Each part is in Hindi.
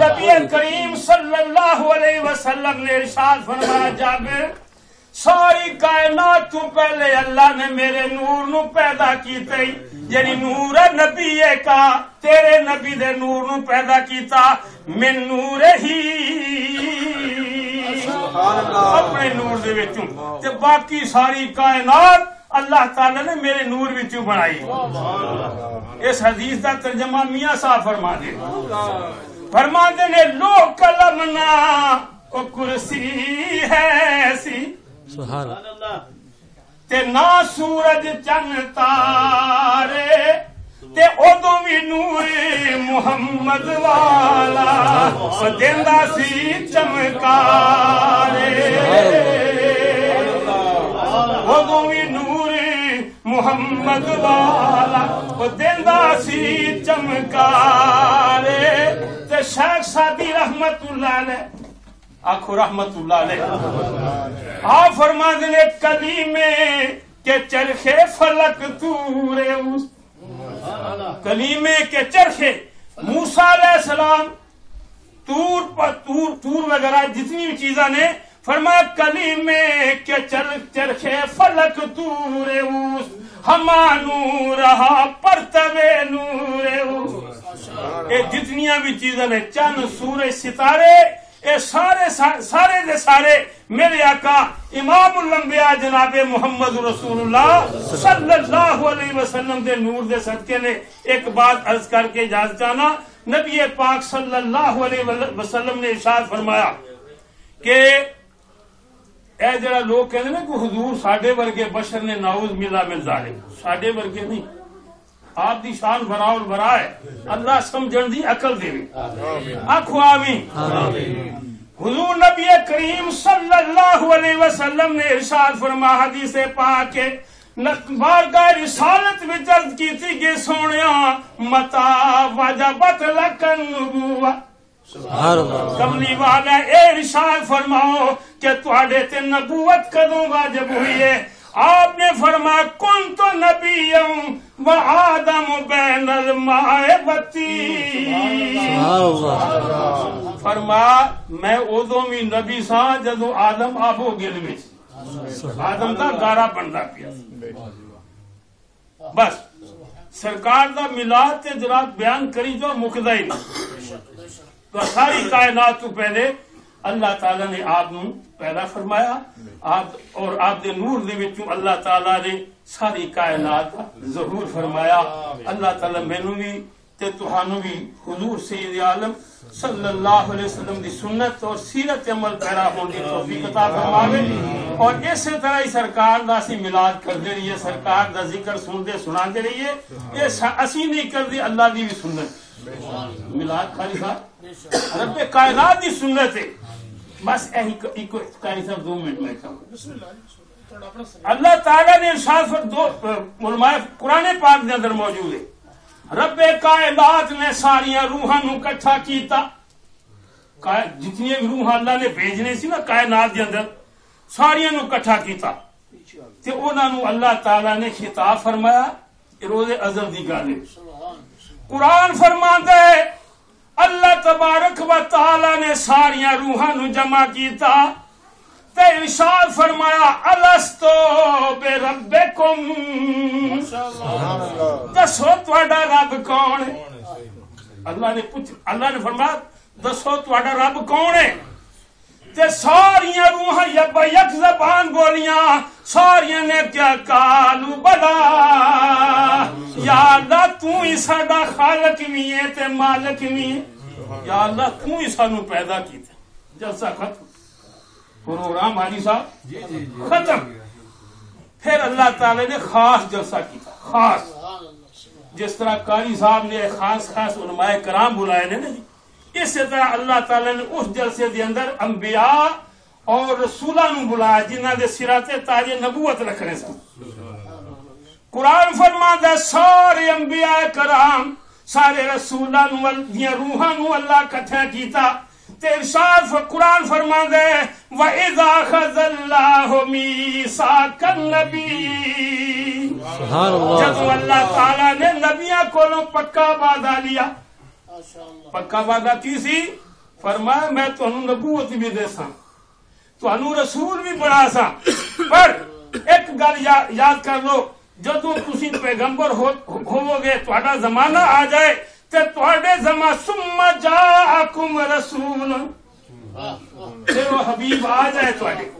नबी करीम सल्लल्लाहु अलैहि वसल्लम ने इरशाद फरमाया जाबिर सारी कायनात तू पहले अल्लाह ने मेरे नूर नु पैदा कीते यानी नूर नबी का तेरे नबी दे नूर नु पैदा कीता मैं नूर ही। अपने नूर दे विचों ते बाकी सारी कायनात अल्लाह ताला ने मेरे नूर विचों बनाई। इस हदीस का तर्जमा मियाँ साहब फरमा दे फरमाते ने लो कलम ना ओ कुर्सी है सी ते ना सूरज चन तारे ते उदों भी नूर मुहम्मद वाला। देंदा सी चमकारे। उदों भी मुहम्मद वाला ओ देंदा चमकारे। ते शेख सादी रहमतुल्लाह अलैह आखो रहमतुल्लाह अलैह आप फरमाते ने कलीमे के चरखे फलक तूरे उस। कलीमे के चरखे, मूसा सलाम, तूर पर तूर तूर वगैरह जितनी भी चीजा ने, फरमाया कलीमे के चर, चरखे फलक तूरे उस। जितनिया भी चीजा ने चंद सूरज सितारे, ये सारे सारे दे सारे मेरे आका इमाम लंबिया जनाबे मोहम्मद रसूलुल्लाह सल्लल्लाहु अलैहि वसल्लम दे नूर दे सदके ने एक बात अर्ज़ करके इजाज़त चाहना नबी पाक सल्लल्लाहु अलैहि वसल्लम ने इरशाद फरमाया कि ਇਹ ਜਿਹੜਾ ਲੋਕ ਕਹਿੰਦੇ ਨੇ ਕਿ ਹਜ਼ੂਰ ਸਾਡੇ ਵਰਗੇ ਬਸ਼ਰ ਨੇ ਨਾਉਜ਼ ਮਿਲਾ ਮਿਲ ਜ਼ਾਲਿਮ ਸਾਡੇ ਵਰਗੇ ਨਹੀਂ ਆਪ ਦੀ ਸ਼ਾਨ ਬਰਾ ਔਰ ਬਰਾ ਹੈ ਅੱਲਾਹ ਸਮਝਣ ਦੀ ਅਕਲ ਦੇਵੇ ਆਖੋ ਆਮੀਨ हुजूर नबी करीम सल्लल्लाहु अलैहि वसल्लम ने इरशाद फरमा हदीस पाक के बारगाह रिसालत में अर्ज की थी कि सोनिया मता वजबत लकन नबुवा कमली वाला ए इरशाद फरमाओ के थोड़े ते नबूवत कदों वाजिब हुई है? आपने फरमा कुन तो नबी व आदम बैनल बत्ती फरमा मैं उदो भी नबी सा जदो आदम आबो गिल आदम का गारा बनता पिया। बस सरकार का मिलाद ते जरा बयान करी जो मुकदा ही नहीं। तो सारी कायनात तो पहले अल्लाह ताला ने आप पैदा फरमाया। आप और आप दे नूर दे अल्लाह ताला ने सारी कायनात ज़रूर फरमाया। अल्लाह ताला मेनू भी ते तुहानू भी हुजूर सैयद आलम सल्लल्लाहु अलैहि वसल्लम दी सुन्नत और सीरत अमल पैदा होने की तौफीक अता फरमावे। और तरह ही सरकार मिलाद करते रहिए, सरकार का ज़िक्र सुनदे सुनांदे रहिए। ये नहीं करदे, अल्लाह की भी सुन्नत। मिलाद खाली साहब? रब्बे कायनात दी सुन्नत है। बस यही कारी साहब दो मिनट में कहूँ अल्लाह ताला ने इरशाद फर दो कुरान पाक के अंदर मौजूद है। रब्बे कायनात ने सारिया रूहां इकट्ठा कीता। जितनी भी रूहां अल्लाह ने भेजने सी ना कायनात के अंदर सारिया इकट्ठा कीता। ते उन्होंने अल्लाह ताला ने खिताब फरमाया रोज़े अजल की गल कुरान फरमाते है अल्लाह तबारक व तला ने सारिया रूहां जमा किया ते इरशाद फरमाया अलस्तो बे रब्बे कुम दसो थोड़ा रब कौन है? अल्लाह ने पूछ अल्लाह ने फरमाया दसो थोड़ा रब कौन है? ते सारिया रूह यक जबान बोलिया सारिया ने क्या कालू बला? याद तू ही साडा खालक भी है ते मालिक भी है। या अल्लाह तू ही सानू पैदा कीता जलसा खत्म। प्रोग्राम हाजी साहब। खत्म। फिर अल्लाह ताला ने खास जलसा किया खास। जिस तरह कारी साहब ने खास खास उलमाए कराम बुलाए ने ना जी। इसी तरह अल्लाह ताला ने उस जलसे के अंदर अंबिया और रसूला बुलाया जिन्हों के सिरा ते ताजे नबूत रखने सन कुरान फरमाता सारे अंबिया कराम सारे रसूला रूहां अल्लाह कट्ठा किया ते इरशाद कुरान फरमांदा है व इजा खज़ल्लाहु मीसाकन नबी ਜਦੋਂ ਅੱਲਾਹ ਤਾਲਾ ਨੇ ਨਬੀਆਂ ਕੋਲੋਂ ਪੱਕਾ ਵਾਦਾ ਲਿਆ ਪੱਕਾ ਵਾਦਾ ਕੀ ਸੀ ਫਰਮਾਇਆ ਮੈਂ ਤੁਹਾਨੂੰ ਨਬੂਵਤ ਵੀ ਦੇਸਾਂ ਤੁਹਾਨੂੰ ਰਸੂਲ ਵੀ ਬਣਾ ਸਾਂ ਪਰ ਇੱਕ ਗੱਲ ਯਾ- ਯਾਦ ਕਰ ਲਓ ਜਦੋਂ ਤੁਸੀਂ ਪੈਗੰਬਰ ਹੋਵੋਗੇ ਤੁਹਾਡਾ ਜ਼ਮਾਨਾ ਆ ਜਾਏ ਤੇ ਤੁਹਾਡੇ ਜ਼ਮਾ ਸੁਮਾ ਜਾਕੁਮ ਰਸੂਲ ਤੇ ਉਹ ਹਬੀਬ ਆ ਜਾਏ ਤੁਹਾਡੇ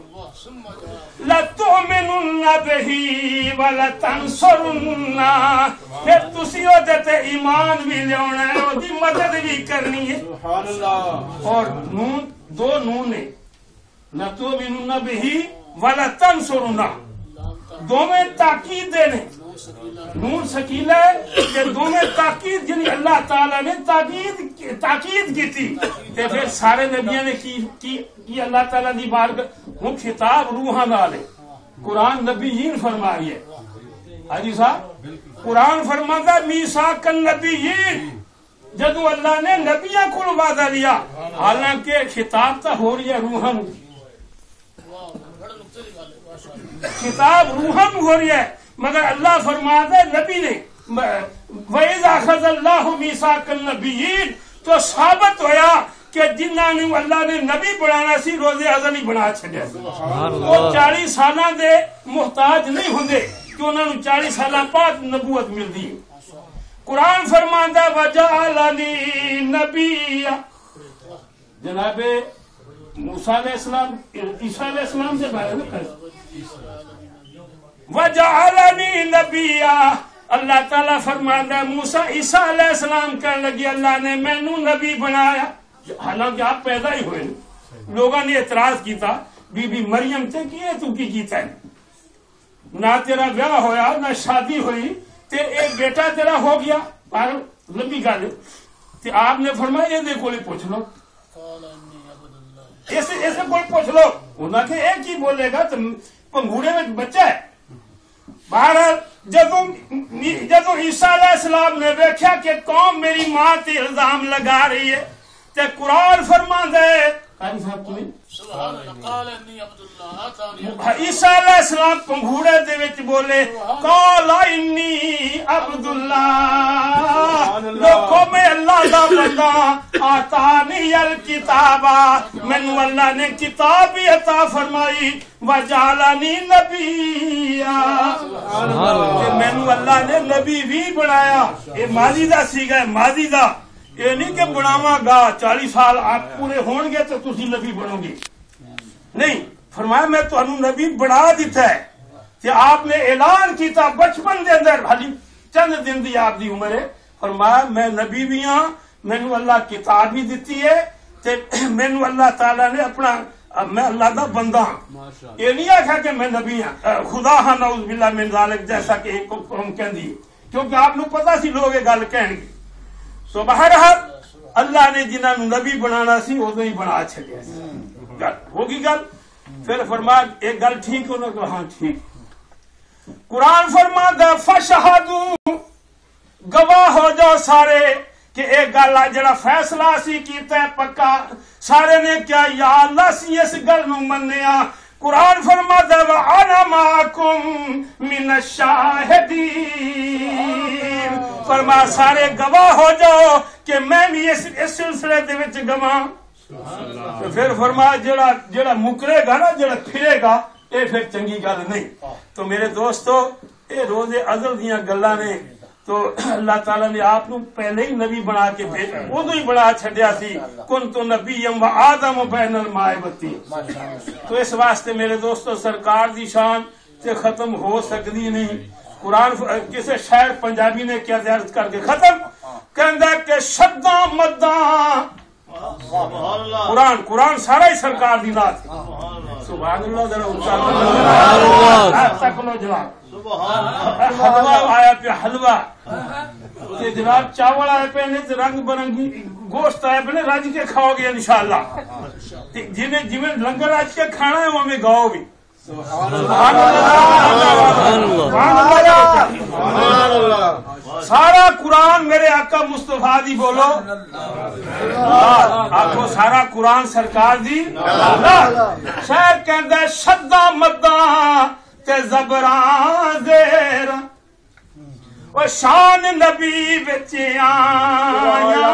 ਲਾ ਤੁਮਿਨੁਨਾ ਬਹੀ ਵਲਾ ਤਨਸਰੁਨਾ ਫਿਰ ਤੁਸੀਂ ਉਹਦੇ ਤੇ ਈਮਾਨ ਵੀ ਲਿਆਉਣਾ ਹੈ ਉਹਦੀ ਮਦਦ ਵੀ ਕਰਨੀ ਹੈ ਸੁਭਾਨ ਅੱਲਾਹ ਔਰ ਨੂਨ ਦੋ ਨੂਨ ਨੇ ਲਾ ਤੁਮਿਨੁਨਾ ਬਹੀ ਵਲਾ ਤਨਸਰੁਨਾ दोवें ताकीद ने नूर शकील दोवें ताकीद जिन अल्लाह ताला ने ताकीद ताकीद की ते फिर सारे ने की की, की अल्लाह ताला दी बार खिताब रूहां नाल है। कुरान नबीहीन फरमा रही है हाजी साहब कुरान फरमाता नबी नबीहीन जदू अल्लाह ने नबिया को वादा लिया हालाँकि खिताब तो हो रही है रूहां किताब रूहम हो रही है। मगर अल्लाह फरमाता नबी ने वैजा खज अल्लाह मीसा कल नबी तो साबित होया कि जिन्ना ने अल्लाह ने नबी बनाना सी रोज़े अजल ही बना छड़िया वो चालीस साल के मुहताज नहीं होंगे कि उन्होंने चालीस साल बाद नबूत मिलती है कुरान फरमाना वजाली नबी जनाबे मूसा इस्लाम ईसा इस्लाम से बारे में वजालनी नबिया। अल्लाह ताला फरमांदा मूसा ईसा सलाम कह लगी, अल्लाह ने मैनू नबी बनाया। हालाँकि आप पैदा ही हुए लोगों ने एतराज़ किया, बीबी मरियम से कि तू की कीता ना तेरा ब्याह होया, ना शादी हुई, ते एक बेटा तेरा हो गया। पर लंबी गल ते आपने फरमाया ये को पूछ लो। ऐसे ऐसे कोई पूछ लो। उन्होंने एक ही बोलेगा? तो पंगूड़े में बच्चा है? भारत जदों जदों ईसा सलाम ने देखा कि कौम मेरी माँ ते इल्ज़ाम लगा रही है, ते कुरान फरमांदा है तारीफ़ ईसा अलैहिस्सलाम दे बोले काला इन्नी अब्दुल्ला लोगों में अल्लाह दा बंदा आता नहीं अल किताबा मैनू अल्लाह ने किताब भी अता फरमाई वजालानी नबीया मैनू अल्लाह ने नबी भी बनाया ये माजी दा सीगा माजी दा ਇਹ ਮਾਜ਼ੀ ਦਾ ਸੀਗਾ ਮਾਜ਼ੀ ਦਾ ਇਹ ਨਹੀਂ ਕਿ ਬਣਾਵਾਂਗਾ 40 ਸਾਲ ਆਪ ਪੂਰੇ ਹੋਣਗੇ ਤੇ ਤੁਸੀਂ ਨਬੀ ਬਣੋਗੇ ਨਹੀਂ ਫਰਮਾਇਆ ਮੈਂ ਤੁਹਾਨੂੰ ਨਬੀ ਬਣਾ ਦਿੱਤਾ ਹੈ ਤੇ ਆਪਨੇ ਐਲਾਨ ਕੀਤਾ ਬਚਪਨ ਦੇ ਅੰਦਰ ਹਾਲੀ ਚੰਦ ਦਿਨ ਦੀ ਆਪ ਦੀ ਉਮਰ ਹੈ ਫਰਮਾਇਆ ਮੈਂ ਨਬੀ ਵੀ ਹਾਂ ਮੈਨੂੰ ਅੱਲਾਹ ਕਿਤਾਬ ਵੀ ਦਿੱਤੀ ਹੈ ਤੇ ਮੈਨੂੰ ਅੱਲਾਹ ਤਾਲਾ ਨੇ ਆਪਣਾ मैं अल्लाह का बंदा हाँ ये नहीं आखा कि मैं नबी हाँ खुदा हाँ नौज बिल्ला मिन जालिक जैसा कि एक कौम कहती है क्योंकि आपको पता सी लोग ये गल कहणगे ਸੋ ਬਹਰਹਾਲ ਅੱਲਾ ਨੇ ਜਿਨ੍ਹਾਂ ਨੂੰ ਨਬੀ ਬਣਾਉਣਾ ਸੀ ਉਦੋਂ ਹੀ ਬਣਾ ਛੱਡਿਆ ਸੀ ਗੱਲ ਹੋ ਗਈ ਗੱਲ ਫਿਰ ਫਰਮਾ ਇਹ ਗੱਲ ਠੀਕ ਉਹਨਾਂ ਕੋ ਹਾਂ ਠੀਕ ਕੁਰਾਨ ਫਰਮਾਦਾ ਫਸ਼ਹਦੂ ਗਵਾਹ ਹੋ ਜਾਓ ਸਾਰੇ ਕਿ ਇਹ ਗੱਲ ਆ ਜਿਹੜਾ ਫੈਸਲਾ ਸੀ ਕੀਤਾ ਹੈ ਪੱਕਾ ਸਾਰੇ ਨੇ ਕਿਹਾ ਯਾ ਅੱਲਾ ਸੀ ਇਸ ਗੱਲ कुरान फरमा आना माकुम मिन फरमा, सारे गवाह हो जाओ कि मैं भी इस इस सिलसिले गवा। तो फिर फरमा जरा जरा मुकरेगा ना जरा फिरेगा ये फिर चंगी गल नहीं। तो मेरे दोस्तों ये रोज़े अजल दियाँ ने तो अल्लाह ताला ने आप पहले ही नबी बना के भेजा वो तो ही बना छड़िया सी कुन तो नबी यम आदम बैनल मायबती। तो इस वास्ते मेरे दोस्तों सरकार की शान से खत्म हो सकती नहीं। कुरान किसी शायर पंजाबी ने क्या दर्ज करके खत्म? कहता के शब्दा मदा कुरान कुरान सारा ही सरकार की नात। सुबह जरा उच्चा तक लो जनाब। हलवा। आया पे हलवा। ते जनाब चावल आए पे ने रंग बिरंगी गोश्त आए पे रज के खाओगे ते जिन्हें जिवें लंगर रज के खाना है उवें गाओ भी। सारा कुरान मेरे आका मुस्तफ़ा दी बोलो। आखो सारा कुरान सरकार दी। शायद कहंदा शब्दा मद्दा ते जबरां शान नबी बिच आया।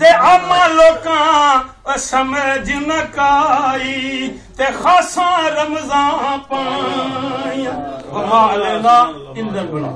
ते आमा लोकां समझ नकाई ते खासा रमज़ान पाया कमाल इंद्र बना।